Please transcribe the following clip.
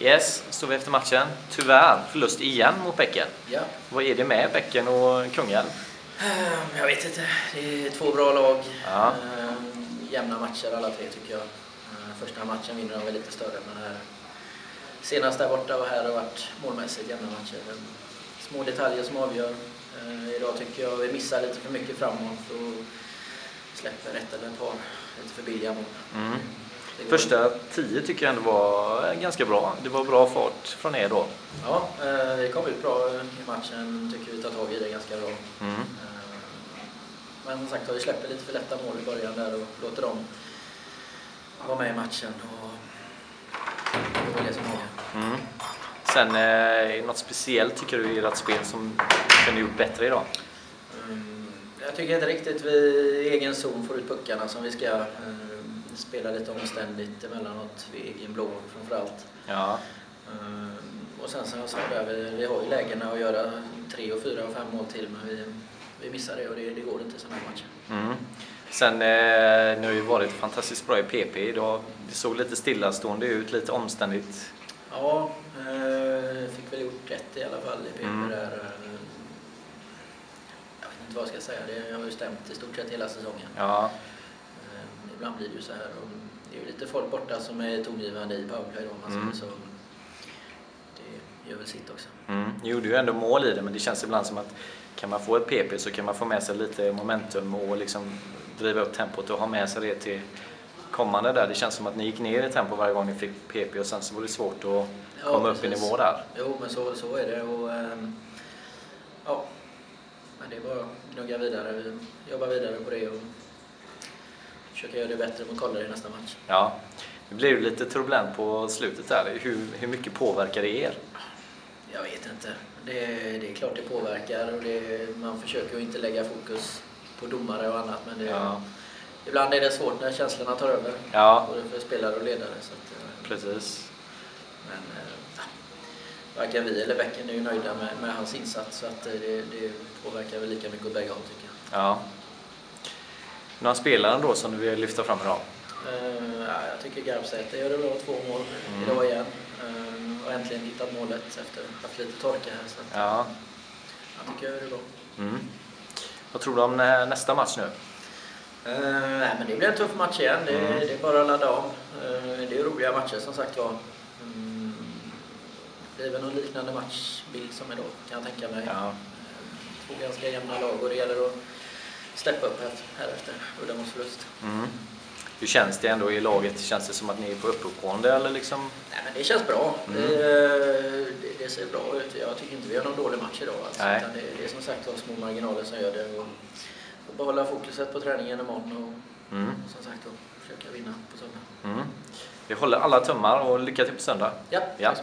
Yes, står vi efter matchen. Tyvärr förlust igen mot Bäcken. Ja. Vad är det med Bäcken och Kungälv? Ehm, Jag vet inte. Det är två bra lag. Ja. Ehm, Jämna matcher alla tre tycker jag. Ehm, Första matchen vinner de väl lite större men här senast där borta och här har varit målmässigt jämna matcher. Små detaljer som avgör. Ehm, Idag tycker jag vi missar lite för mycket framåt och släpper ett eller ett par lite för billiga mål. Mm. Första tio tycker jag ändå var ganska bra. Det var bra fart från er då. Ja, eh, vi kom ut bra i matchen. Tycker vi tar tag i det ganska bra. Mm. Eh, Men som sagt vi släpper lite för lätta mål i början där och låter dem vara med i matchen. Och det var det som avgör. Mm. Sen, eh, något speciellt tycker du i ert spel som kunde gjort bättre idag? Mm, Jag tycker inte riktigt vi i egen zon får ut puckarna som vi ska. Eh, Spela lite omständigt emellanåt egen blå framförallt. Ja. Eh, Och sen som jag sa där, vi, vi har ju lägena att göra tre och fyra och fem mål till men vi, vi missar det och det, det går inte i sådana här matcher. Mm. Sen, eh, ni har ju varit fantastiskt bra i PP idag. Det såg lite stillastående ut, lite omständigt. Ja, eh, fick väl gjort rätt i alla fall i PP Mm. där. eh, Jag vet inte vad jag ska säga, det har ju stämt i stort sett hela säsongen. Ja. Ibland blir det ju så här och det är ju lite folk borta som är tongivande i powerplay då, man Mm. så. Det gör väl sitt också. Mm. Gjorde ju ändå mål i det, men det känns ibland som att kan man få ett PP så kan man få med sig lite momentum och liksom driva upp tempot och ha med sig det till kommande där. Det känns som att ni gick ner i tempo varje gång ni fick PP och sen så var det svårt att Ja, komma upp i nivå där. Jo, men så, så är det. Och, ehm, ja, men det är bara att gnugga vidare. Vi jobbar vidare på det och försöka göra det bättre mot Kollare i nästa match. Ja. Det blev lite turbulent på slutet där. Hur, hur mycket påverkar det er? Jag vet inte. Det, det är klart det påverkar och det, man försöker ju inte lägga fokus på domare och annat men det, Ja. ibland är det svårt när känslorna tar över. Ja, Både för spelare och ledare. Så att, eh, precis. men eh, varken vi eller Bäcken är ju nöjda med, med hans insats så att eh, det, det påverkar väl lika mycket åt bägge håll tycker jag. Ja. Några spelare då som du vill lyfta fram idag? Eh, ja, jag tycker Garpsäter gör det bra, två mål Mm. idag igen. Uh, och äntligen hittat målet efter haft lite torka här. Så att, Ja. jag tycker jag gör det bra. Mm. Vad tror du om nä- nästa match nu? Eh, nej, men det blir en tuff match igen. Det, Mm. det är bara att ladda om. Eh, det är roliga matcher som sagt var. Mm, det blir väl någon liknande matchbild som idag kan jag tänka mig. Ja. Eh, Två ganska jämna lag och det gäller att steppa upp här, här efter uddamålsförlust. Mm. Hur känns det ändå i laget? Känns det som att ni är på uppåtgående eller liksom? Nej, men det känns bra. Mm. Det, det, det ser bra ut. Jag tycker inte vi har någon dålig match idag. Alltså, Nej. utan det, det är som sagt var små marginaler som gör det. Och, och behålla fokuset på träningen imorgon och Mm. som sagt var, försöka vinna på söndag. Mm. Vi håller alla tummar och lycka till på söndag. Ja, Ja.